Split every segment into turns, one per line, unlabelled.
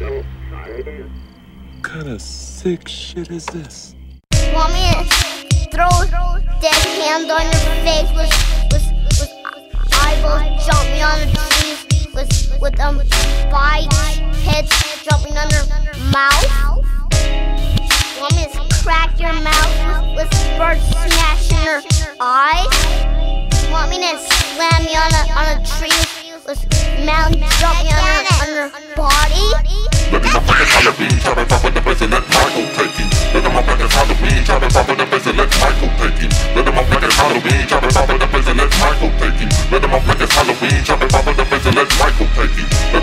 What kind of sick shit is this?
Want me to throw dead hand on your face with with with eyeballs jumping on the trees with with um spikes heads jumping on your mouth? Want me to crack your mouth with, with birds smashing your eyes? Want me to slam you on a on a tree with mountain jumping on your on your
Halloween, try to pop with the place and let Michael take him. Let them motherfuckers Halloween, try to pop with the place and let Michael take him. Let them motherfuckers Halloween, try to pop with the place and let Michael take him.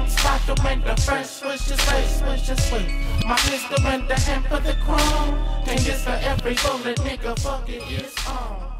40 ounce bottle make the fresh swish your swish, switch your swish. My pistol in the hand for the chrome. And this for every bullet, nigga, fuck it, it's on.